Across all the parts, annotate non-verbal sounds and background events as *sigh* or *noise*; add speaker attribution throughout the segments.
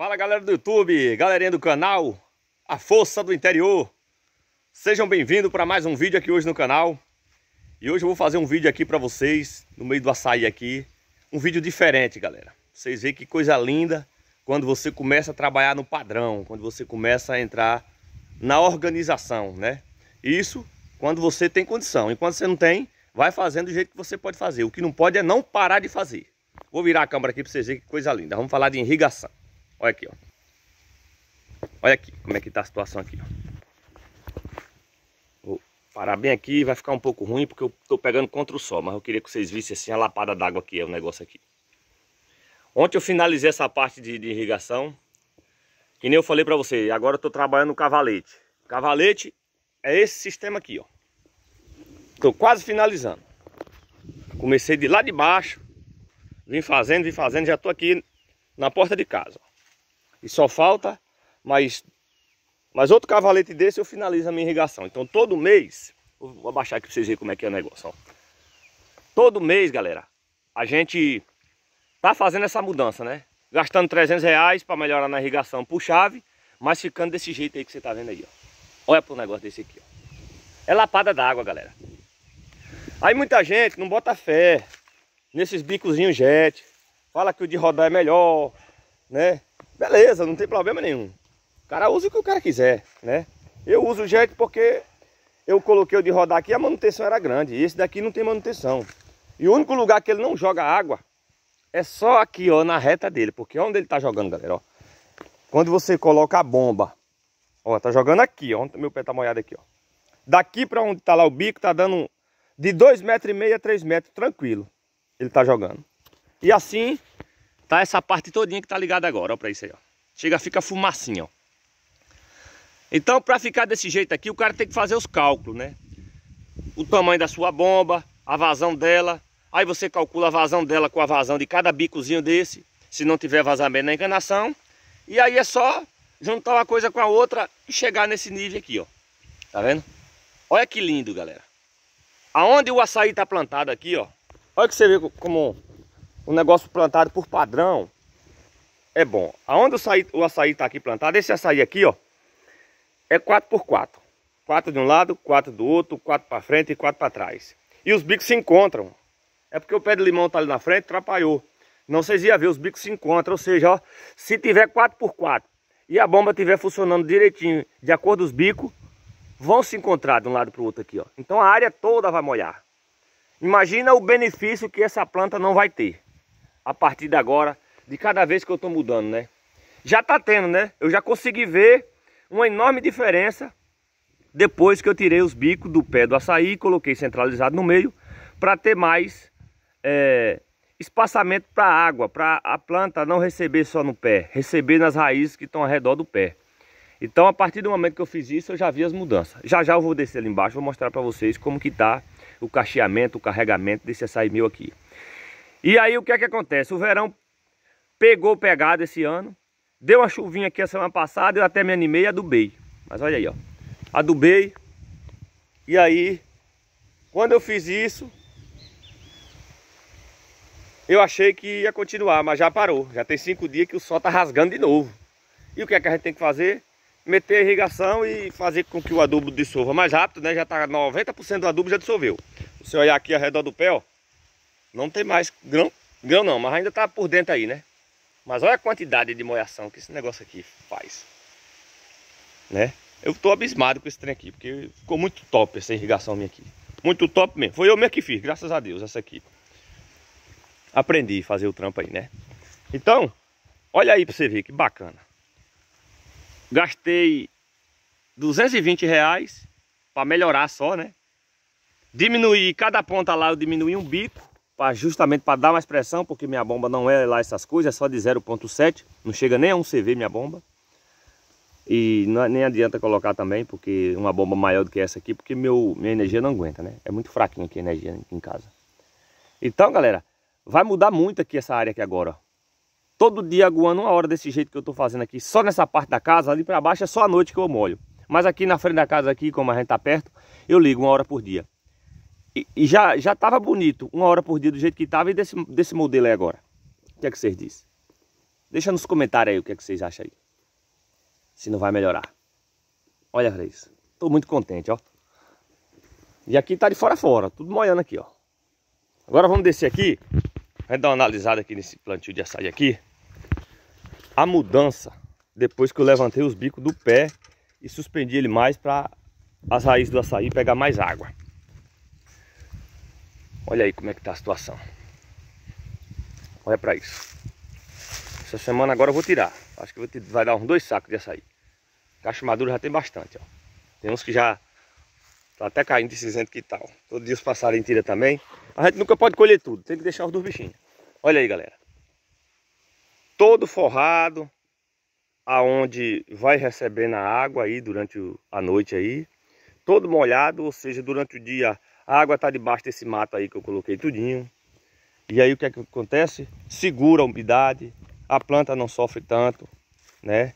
Speaker 1: Fala galera do YouTube, galerinha do canal, a força do interior. Sejam bem-vindos para mais um vídeo aqui hoje no canal. E hoje eu vou fazer um vídeo aqui para vocês, no meio do açaí aqui. Um vídeo diferente, galera. Vocês veem que coisa linda quando você começa a trabalhar no padrão, quando você começa a entrar na organização, né? Isso quando você tem condição. Enquanto você não tem, vai fazendo do jeito que você pode fazer. O que não pode é não parar de fazer. Vou virar a câmera aqui para vocês verem que coisa linda. Vamos falar de irrigação. Olha aqui, ó. Olha aqui como é que tá a situação aqui, ó. Vou parar bem aqui, vai ficar um pouco ruim porque eu tô pegando contra o sol, mas eu queria que vocês vissem assim a lapada d'água aqui, é o negócio aqui. Ontem eu finalizei essa parte de, de irrigação, que nem eu falei para você, agora eu tô trabalhando no cavalete. Cavalete é esse sistema aqui, ó. Tô quase finalizando. Comecei de lá de baixo, vim fazendo, vim fazendo, já tô aqui na porta de casa. E só falta mais, mais outro cavalete desse eu finalizo a minha irrigação. Então todo mês, vou abaixar aqui para vocês verem como é que é o negócio. Ó. Todo mês, galera, a gente tá fazendo essa mudança, né? Gastando 300 reais para melhorar na irrigação por chave, mas ficando desse jeito aí que você tá vendo aí, ó. Olha pro negócio desse aqui, ó. É lapada d'água, galera. Aí muita gente não bota fé nesses bicozinhos jet. Fala que o de rodar é melhor, né? Beleza, não tem problema nenhum. O cara usa o que o cara quiser, né? Eu uso o jet porque eu coloquei o de rodar aqui, a manutenção era grande. E esse daqui não tem manutenção. E o único lugar que ele não joga água é só aqui, ó, na reta dele. Porque onde ele tá jogando, galera, ó. Quando você coloca a bomba, ó, tá jogando aqui, ó. Meu pé tá molhado aqui, ó. Daqui pra onde tá lá o bico, tá dando de 2,5 metros a 3 metros, tranquilo. Ele tá jogando. E assim, Tá essa parte todinha que tá ligada agora, ó, pra isso aí, ó. Chega, fica fumacinha, ó. Então, para ficar desse jeito aqui, o cara tem que fazer os cálculos, né? O tamanho da sua bomba, a vazão dela. Aí você calcula a vazão dela com a vazão de cada bicozinho desse, se não tiver vazamento na enganação. E aí é só juntar uma coisa com a outra e chegar nesse nível aqui, ó. Tá vendo? Olha que lindo, galera. Aonde o açaí tá plantado aqui, ó. Olha que você vê como um negócio plantado por padrão é bom. Aonde o açaí, o açaí tá aqui plantado, esse açaí aqui, ó, é 4x4. 4 de um lado, 4 do outro, 4 para frente e 4 para trás. E os bicos se encontram. É porque o pé de limão tá ali na frente, atrapalhou. Não vocês iam ver, os bicos se encontram. Ou seja, ó, se tiver 4x4 e a bomba estiver funcionando direitinho, de acordo com os bicos, vão se encontrar de um lado para o outro aqui, ó. Então a área toda vai molhar. Imagina o benefício que essa planta não vai ter a partir de agora, de cada vez que eu estou mudando, né? Já está tendo, né? Eu já consegui ver uma enorme diferença depois que eu tirei os bicos do pé do açaí e coloquei centralizado no meio para ter mais é, espaçamento para a água, para a planta não receber só no pé, receber nas raízes que estão ao redor do pé. Então a partir do momento que eu fiz isso, eu já vi as mudanças. Já já eu vou descer ali embaixo, vou mostrar para vocês como que está o cacheamento, o carregamento desse açaí meu aqui. E aí o que é que acontece? O verão pegou pegada esse ano. Deu uma chuvinha aqui a semana passada, eu até me animei adubei. Mas olha aí, ó. Adubei. E aí, quando eu fiz isso, eu achei que ia continuar, mas já parou. Já tem cinco dias que o sol tá rasgando de novo. E o que é que a gente tem que fazer? Meter a irrigação e fazer com que o adubo dissolva mais rápido, né? Já tá 90% do adubo já dissolveu. Se você olhar aqui ao redor do pé, ó. Não tem mais grão, grão não, mas ainda tá por dentro aí, né? Mas olha a quantidade de moiação que esse negócio aqui faz. Né? Eu tô abismado com esse trem aqui, porque ficou muito top essa irrigação minha aqui. Muito top mesmo. Foi eu mesmo que fiz, graças a Deus, essa aqui. Aprendi a fazer o trampo aí, né? Então, olha aí pra você ver que bacana. Gastei 220 reais para melhorar só, né? Diminuir cada ponta lá, eu diminuí um bico pra, justamente para dar mais pressão, porque minha bomba não é lá essas coisas, é só de 0.7, não chega nem a 1 CV minha bomba. E não, nem adianta colocar também, porque uma bomba maior do que essa aqui, porque meu, minha energia não aguenta, né? É muito fraquinho aqui a energia em casa. Então, galera, vai mudar muito aqui essa área aqui agora. Todo dia aguando uma hora desse jeito que eu tô fazendo aqui, só nessa parte da casa, ali para baixo é só a noite que eu molho. Mas aqui na frente da casa aqui, como a gente tá perto, eu ligo uma hora por dia. E, já, já tava bonito, uma hora por dia do jeito que tava e desse, desse modelo aí agora. O que é que vocês dizem? Deixa nos comentários aí o que, é que vocês acham aí. Se não vai melhorar. Olha isso. Tô muito contente, ó. E aqui tá de fora a fora, tudo molhando aqui, ó. Agora vamos descer aqui. Vamos dar uma analisada aqui nesse plantio de açaí aqui. A mudança, depois que eu levantei os bicos do pé e suspendi ele mais para as raízes do açaí pegar mais água. Olha aí como é que tá a situação. Olha para isso. Essa semana agora eu vou tirar. Acho que vai dar uns dois sacos de açaí. Caixa madura já tem bastante, ó. Tem uns que já tá até caindo de cinzento que tal. Todo dia os passarinhos tira também. A gente nunca pode colher tudo, tem que deixar os dois bichinhos. Olha aí, galera. Todo forrado, aonde vai recebendo a água aí durante a noite aí. Todo molhado, ou seja, durante o dia a água tá debaixo desse mato aí que eu coloquei tudinho. E aí o que é que acontece? Segura a umidade, a planta não sofre tanto, né?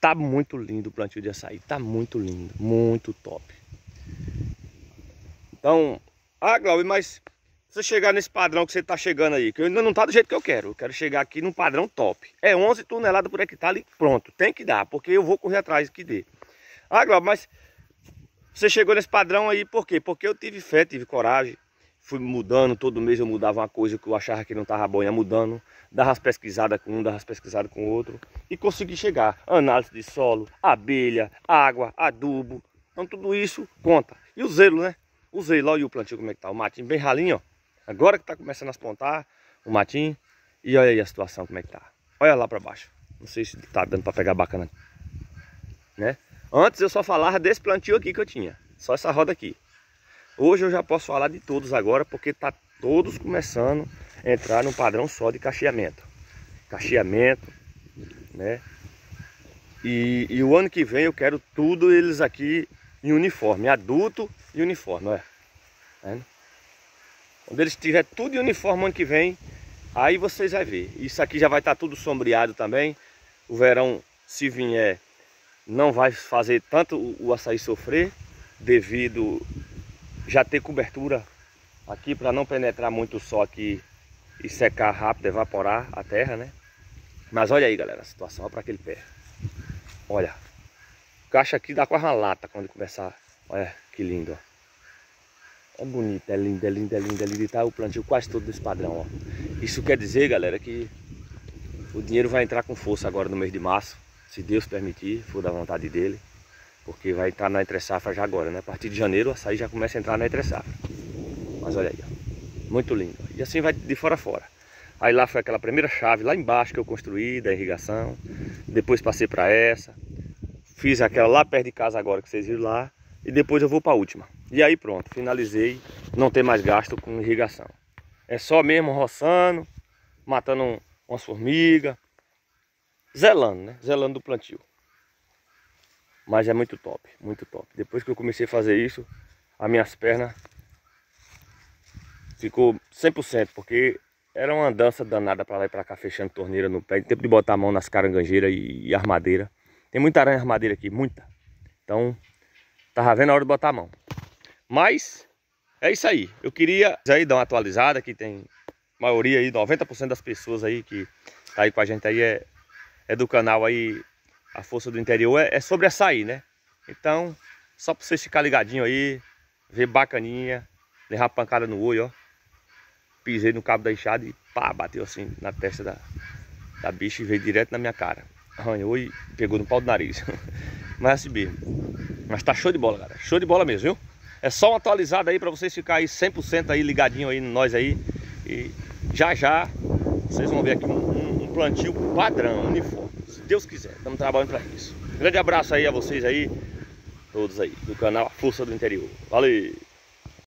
Speaker 1: Tá muito lindo o plantio de açaí, tá muito lindo, muito top. Então, ah, Glauber, mas você chegar nesse padrão que você tá chegando aí, que ainda não tá do jeito que eu quero, eu quero chegar aqui num padrão top. É 11 toneladas por hectare e pronto, tem que dar, porque eu vou correr atrás que dê. Ah, Glauber, mas você chegou nesse padrão aí por quê? Porque eu tive fé, tive coragem, fui mudando, todo mês eu mudava uma coisa que eu achava que não estava bom, ia mudando, dava as pesquisadas com um, dava as pesquisadas com outro, e consegui chegar. Análise de solo, abelha, água, adubo, então tudo isso conta. E o zelo, né? O zelo, olha o plantio como é que tá, o matinho bem ralinho, ó. Agora que tá começando a espontar o matinho, e olha aí a situação como é que tá. Olha lá para baixo, não sei se tá dando para pegar bacana, né? Antes eu só falava desse plantio aqui que eu tinha, só essa roda aqui. Hoje eu já posso falar de todos agora, porque tá todos começando a entrar no padrão só de cacheamento. Cacheamento, né? E, e, o ano que vem eu quero tudo eles aqui em uniforme, adulto e uniforme, olha. Tá Quando eles tiver tudo em uniforme ano que vem, aí vocês vão ver. Isso aqui já vai estar tá tudo sombreado também. O verão, se vier, não vai fazer tanto o, açaí sofrer, devido já ter cobertura aqui para não penetrar muito o sol aqui e secar rápido, evaporar a terra, né? Mas olha aí, galera, a situação, olha para aquele pé. Olha, o caixa aqui dá quase uma lata quando começar. Olha que lindo, ó. É bonito, é lindo, é lindo, é lindo, é lindo. E tá o plantio quase todo desse padrão, ó. Isso quer dizer, galera, que o dinheiro vai entrar com força agora no mês de março. Se Deus permitir, for da vontade dele. Porque vai entrar na entre safra já agora, né? A partir de janeiro, o açaí já começa a entrar na entre safra. Mas olha aí, ó. Muito lindo. E assim vai de fora a fora. Aí lá foi aquela primeira chave lá embaixo que eu construí da irrigação. Depois passei para essa. Fiz aquela lá perto de casa agora que vocês viram lá. E depois eu vou para a última. E aí pronto, finalizei. Não tem mais gasto com irrigação. É só mesmo roçando, matando umas formigas. Zelando, né? Zelando do plantio. Mas é muito top, muito top. Depois que eu comecei a fazer isso, as minhas pernas ficou 100%, porque era uma dança danada para lá e para cá, fechando torneira no pé. Tempo de botar a mão nas carangangeiras e, e armadeira. Tem muita aranha armadeira aqui, muita. Então, tava vendo a hora de botar a mão. Mas, é isso aí. Eu queria aí dar uma atualizada, que tem maioria aí, 90% das pessoas aí que tá aí com a gente aí é, é do canal aí a força do interior é, é sobre açaí, né? Então, só para vocês ficar ligadinho aí, ver bacaninha, levar pancada no olho, ó. Pisei no cabo da enxada e pá, bateu assim na testa da, da bicha e veio direto na minha cara. Arranhou e pegou no pau do nariz. *laughs* Mas assim mesmo. Mas tá show de bola, galera. Show de bola mesmo, viu? É só uma atualizada aí para vocês ficarem aí 100% aí ligadinho aí nós aí. E já já vocês vão ver aqui um plantio padrão, uniforme. Deus quiser. Estamos trabalhando para isso. grande abraço aí a vocês aí, todos aí, do canal Força do Interior. Valeu!